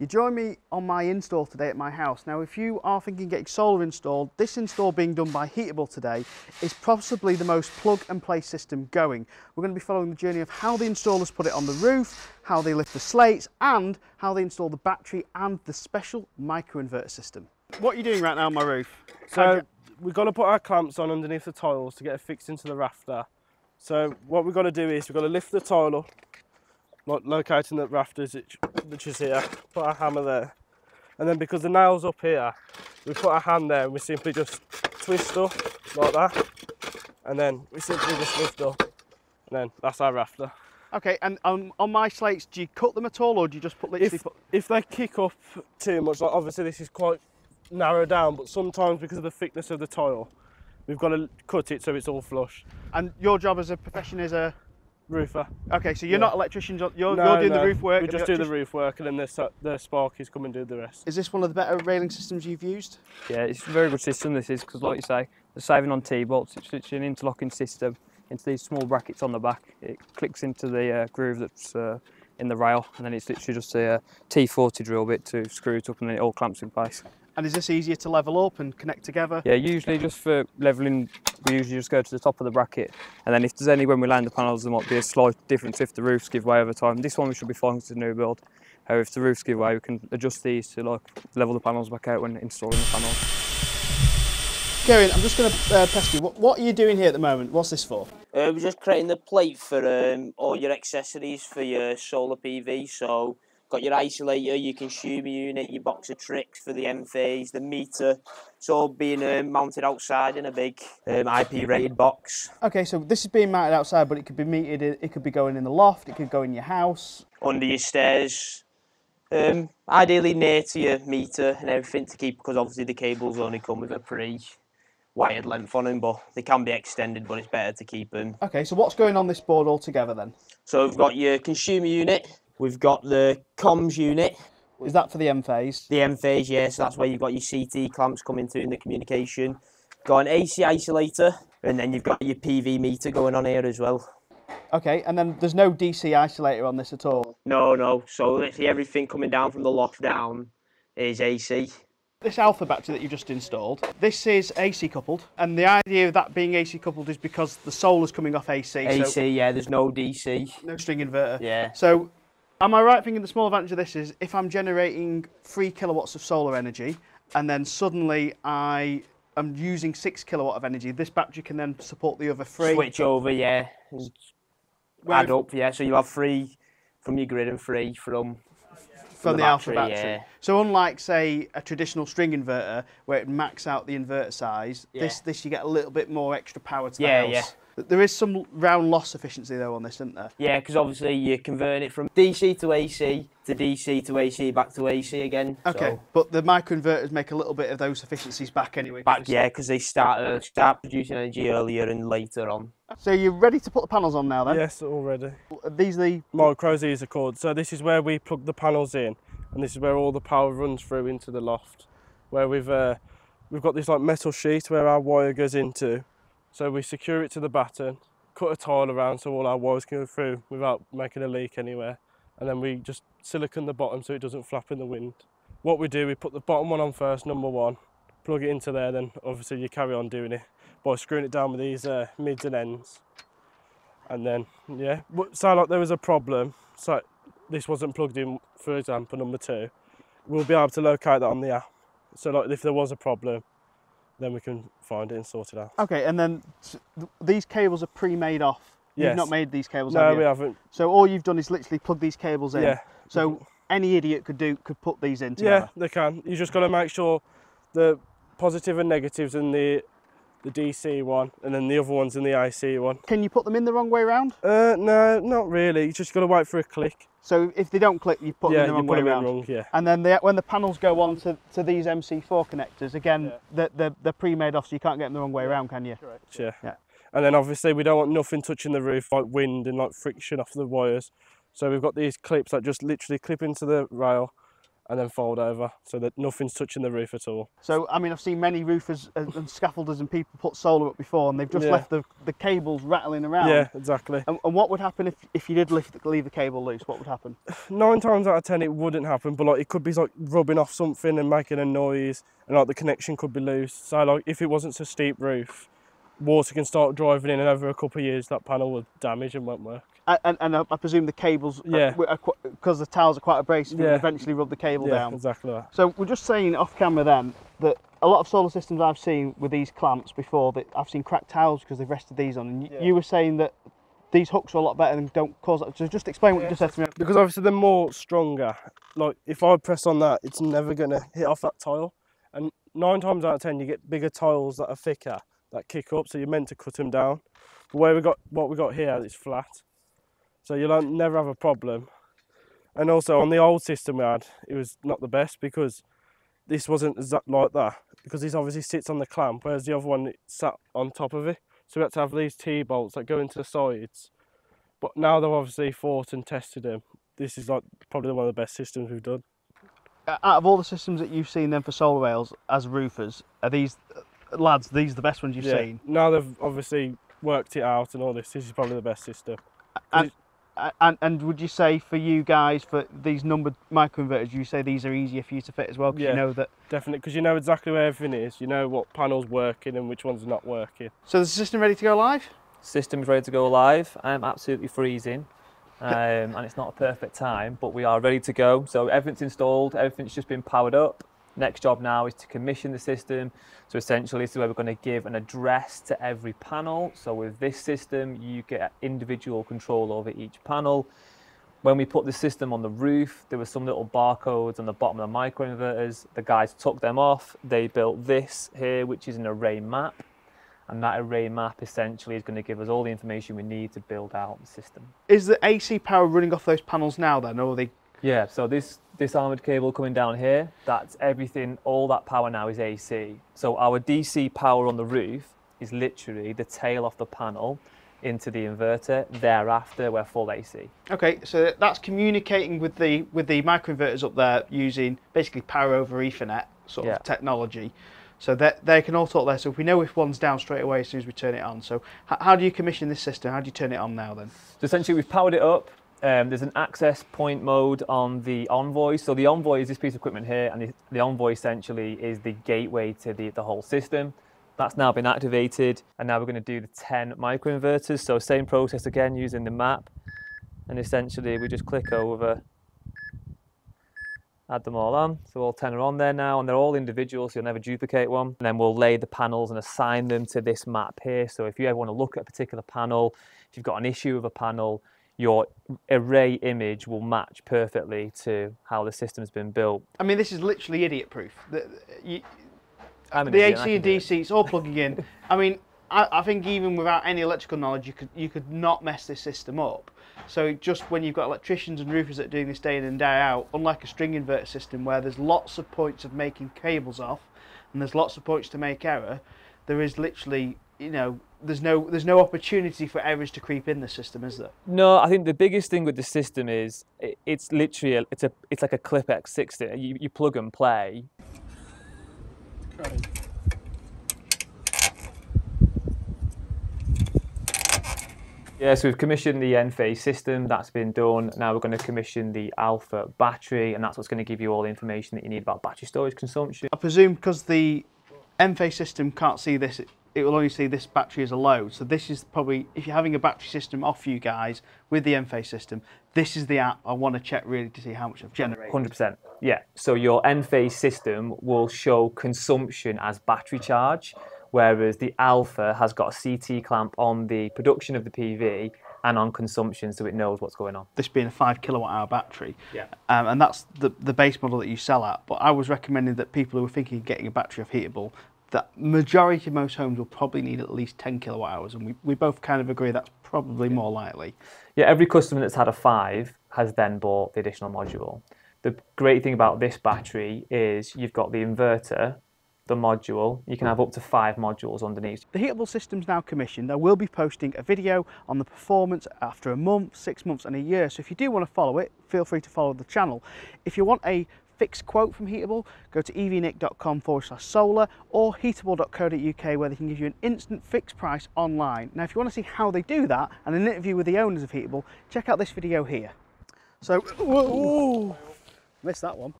You join me on my install today at my house. Now, if you are thinking getting solar installed, this install being done by Heatable today is possibly the most plug and play system going. We're going to be following the journey of how the installers put it on the roof, how they lift the slates, and how they install the battery and the special microinverter system. What are you doing right now on my roof? So we've got to put our clamps on underneath the tiles to get it fixed into the rafter. So what we've got to do is we've got to lift the tile up, like locating the rafters, which- which is here, put our hammer there. And then because the nail's up here, we put our hand there and we simply just twist up like that. And then we simply just lift up. And then that's our rafter. Okay, and on, on my slates, do you cut them at all, or do you just put literally If, put... if they kick up too much, like obviously this is quite narrow down, but sometimes because of the thickness of the tile, we've got to cut it so it's all flush. And your job as a profession is a... Roofer. Okay, so you're Yeah. not electricians, you're, you're doing no, the roof work. We and just do the roof work and then the, s- the sparkies come and do the rest. Is this one of the better railing systems you've used? Yeah, it's a very good system this is because like you say, the saving on T-bolts, it's literally an interlocking system into these small brackets on the back. It clicks into the uh, groove that's uh, in the rail and then it's literally just a uh, T40 drill bit to screw it up and then it all clamps in place. And is this easier to level up and connect together? Yeah, usually just for levelling, we usually just go to the top of the bracket and then if there's any, when we land the panels, there might be a slight difference if the roofs give way over time. This one we should be fine 'cause it's a new build. However, if the roofs give way, we can adjust these to like level the panels back out when installing the panels. Kieran, I'm just going to uh, test you. What, what are you doing here at the moment? What's this for? Uh, we're just creating the plate for um, all your accessories for your solar PV. So, got your isolator, your consumer unit, your box of tricks for the Enphase, the meter. It's all being um, mounted outside in a big um, IP rated box Okay, so this is being mounted outside, but it could be metered. It could be going in the loft. It could go in your house. under your stairs. Um, ideally near to your meter and everything to keep because obviously the cables only come with a pre wired length on them, but they can be extended, but it's better to keep them Okay, so what's going on this board altogether then? So we've got your consumer unit, we've got the comms unit, Is that for the Enphase? the Enphase, yeah, so that's where you've got your CT clamps coming through in the communication. Got an AC isolator, and then you've got your PV meter going on here as well. Okay, and then there's no DC isolator on this at all. No, no, so literally everything coming down from the loft down is AC. This alpha battery that you've just installed, this is AC coupled, and the idea of that being AC coupled is because the solar's coming off AC, AC, so yeah, there's no DC. no string inverter. Yeah. So, am I right thinking the small advantage of this is if I'm generating three kilowatts of solar energy, and then suddenly I am using six kilowatt of energy, this battery can then support the other three. Switch over, yeah, Where- add up, yeah, so you have three from your grid and three from from the, the alpha battery, battery. yeah. So unlike say a traditional string inverter where it max out the inverter size, this Yeah. this you get a little bit more extra power to the Yeah, house. yeah. There is some round loss efficiency though on this, isn't there? Yeah, because obviously you're converting it from DC to AC to DC to AC back to AC again. Okay, So but the microinverters make a little bit of those efficiencies back anyway. back, it's- yeah, because they start uh, start producing energy earlier and later on. So you're ready to put the panels on now then? Yes, already. These are the Micros these are called. So this is where we plug the panels in, and this is where all the power runs through into the loft, where we've uh, we've got this like metal sheet where our wire goes into. So we secure it to the batten, cut a tile around so all our wires can go through without making a leak anywhere, and then we just silicon the bottom so it doesn't flap in the wind. What we do, we put the bottom one on first, number one, plug it into there, then obviously you carry on doing it by screwing it down with these uh, mids and ends. And then, yeah, say like there was a problem, so this wasn't plugged in, for example, number two, we'll be able to locate that on the app. So like if there was a problem, then we can find it and sort it out. okay, and then these cables are pre-made off. You've Yes. not made these cables, No, have we haven't. So all you've done is literally plug these cables in. Yeah. So any idiot could do could put these in Yeah, they can. You just got to make sure the positive and negatives in the the DC one, and then the other one's in the IC one. Can you put them in the wrong way round? Uh, no, not really. You just got to wait for a click. So if they don't click, you put yeah, them in the you wrong put way them in round. wrong. Yeah. And then they, when the panels go on to, to these MC4 connectors, again, Yeah. they're, they're, they're pre-made off, so you can't get them the wrong way around, can you? Correct. Yeah. Yeah. And then obviously we don't want nothing touching the roof, like wind and like friction off the wires. So we've got these clips that just literally clip into the rail, and then fold over so that nothing's touching the roof at all. So, I mean, I've seen many roofers and, and scaffolders and people put solar up before and they've just Yeah. left the, the cables rattling around. Yeah, exactly. And, and what would happen if, if you did lift, leave the cable loose? What would happen? Nine times out of ten it wouldn't happen, but like it could be like rubbing off something and making a noise, and like the connection could be loose. So like if it wasn't so steep roof, water can start driving in, and over a couple of years that panel would damage and won't work. A- And, and I I presume the cables, uh, Yeah. because uh, the tiles are quite abrasive, it would Yeah. eventually rub the cable yeah, down. exactly that. So we're just saying off camera then that a lot of solar systems I've seen with these clamps before, that I've seen cracked tiles because they've rested these on. And Yeah. you were saying that these hooks are a lot better and don't cause that. So just explain what you just said to me. Because obviously they're more stronger. Like if I press on that, it's never gonna hit off that tile. And nine times out of ten, you get bigger tiles that are thicker that kick up, so you're meant to cut them down. But where we got what we got here is flat, so you'll never have a problem. And also on the old system we had, it was not the best because this wasn't like that because this obviously sits on the clamp, whereas the other one it sat on top of it. So we had to have these T bolts that go into the sides. But now they've obviously fought and tested them. This is like probably one of the best systems we've done. Uh, Out of all the systems that you've seen then for solar rails as roofers, are these uh, lads? These the best ones you've seen? Now they've obviously worked it out and all this. This is probably the best system. And, and and would you say for you guys for these numbered microinverters, you say these are easier for you to fit as well because Yeah. you know that. Definitely, because you know exactly where everything is. You know what panel's working and which one's are not working. So the system ready to go live? System's ready to go live. I'm absolutely freezing. Um, and it's not a perfect time, but we are ready to go. So everything's installed, everything's just been powered up. Next job now is to commission the system. So essentially, this is where we're going to give an address to every panel. So with this system, you get individual control over each panel. When we put the system on the roof, there were some little barcodes on the bottom of the microinverters. The guys took them off. They built this here, which is an array map. And that array map essentially is going to give us all the information we need to build out the system. Is the AC power running off those panels now then, or are they? Yeah, so this, this armoured cable coming down here, that's everything, all that power now is AC. So our DC power on the roof is literally the tail off the panel into the inverter. Thereafter, we're full AC. Okay, so that's communicating with the with the microinverters up there using basically power over Ethernet sort Yeah. of technology. So that they can all talk there. So if we know if one's down straight away as soon as we turn it on. So how do you commission this system? How do you turn it on now then? So essentially, we've powered it up. Um, there's an access point mode on the Envoy. So the Envoy is this piece of equipment here, and the, the Envoy essentially is the gateway to the, the whole system. That's now been activated, and now we're going to do the 10 microinverters. So same process again using the map, and essentially we just click over, add them all on. So all 10 are on there now, and they're all individual, so you'll never duplicate one. And then we'll lay the panels and assign them to this map here. So if you ever want to look at a particular panel, if you've got an issue with a panel, your array image will match perfectly to how the system's been built. I mean, this is literally idiot proof. The, you, the idiot, AC and can do it. DC, it's all plugging in. I mean, I, I think even without any electrical knowledge, you could you could not mess this system up. So just when you've got electricians and roofers that are doing this day in and day out, unlike a string inverter system where there's lots of points of making cables off, and there's lots of points to make error, there is literally you know there's no there's no opportunity for errors to creep in the system, is there? No, I think the biggest thing with the system is it, it's literally a, it's a it's like a Clip X60. You, you plug and play. Yeah, so we've commissioned the Enphase system. That's been done. Now we're going to commission the Alpha battery, and that's what's going to give you all the information that you need about battery storage consumption. I presume because the Enphase system can't see this, it, will only see this battery as a load. So this is probably, if you're having a battery system off you guys with the Enphase system, this is the app I want to check really to see how much I've generated. Hundred percent. Yeah. So your Enphase system will show consumption as battery charge, whereas the Alpha has got a CT clamp on the production of the PV and on consumption, so it knows what's going on. This being a five kilowatt hour battery. Yeah. Um, and that's the, the base model that you sell at. But I was recommending that people who are thinking of getting a battery off Heatable, that majority of most homes will probably need at least 10 kilowatt hours. And we, we both kind of agree that's probably more likely. Yeah. Every customer that's had a five has then bought the additional module. The great thing about this battery is you've got the inverter, the module. You can have up to five modules underneath. The Heatable system's now commissioned. I will be posting a video on the performance after a month, six months and a year. So if you do want to follow it, feel free to follow the channel. If you want a fixed quote from Heatable, go to evnick.com forward slash solar or heatable.co.uk where they can give you an instant fixed price online. Now, if you want to see how they do that and an interview with the owners of Heatable, check out this video here. So, whoa, missed that one.